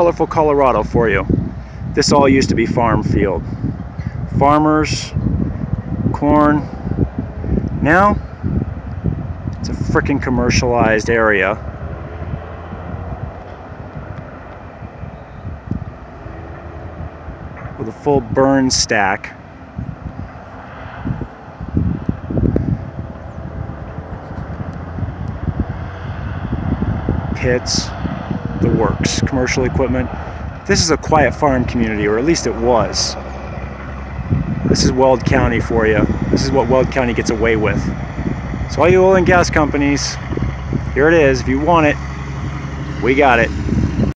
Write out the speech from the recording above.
colorful Colorado for you. This all used to be farm field. Farmers, corn. Now, it's a freaking commercialized area. With a full burn stack. Pits, the works, commercial equipment. This is a quiet farm community, or at least it was. This is Weld County for you. This is what Weld County gets away with. So all you oil and gas companies, here it is. If you want it, we got it.